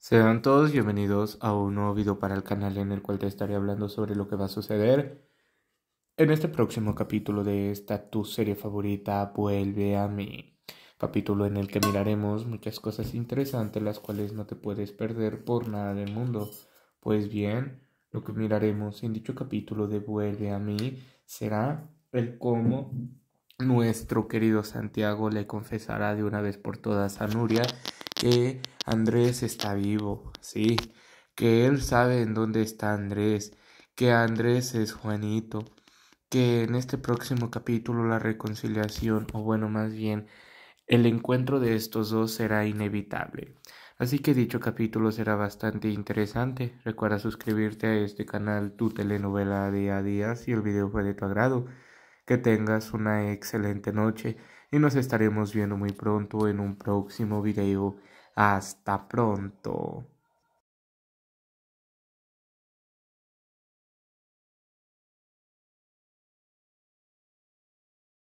Sean todos bienvenidos a un nuevo video para el canal en el cual te estaré hablando sobre lo que va a suceder en este próximo capítulo de esta tu serie favorita Vuelve a mí. Capítulo en el que miraremos muchas cosas interesantes las cuales no te puedes perder por nada del mundo. Pues bien, lo que miraremos en dicho capítulo de Vuelve a mí será el cómo nuestro querido Santiago le confesará de una vez por todas a Nuria que Andrés está vivo, sí, que él sabe en dónde está Andrés, que Andrés es Juanito, que en este próximo capítulo la reconciliación, o bueno, más bien, el encuentro de estos dos será inevitable. Así que dicho capítulo será bastante interesante. Recuerda suscribirte a este canal, tu telenovela día a día, si el video fue de tu agrado. Que tengas una excelente noche y nos estaremos viendo muy pronto en un próximo video. Hasta pronto.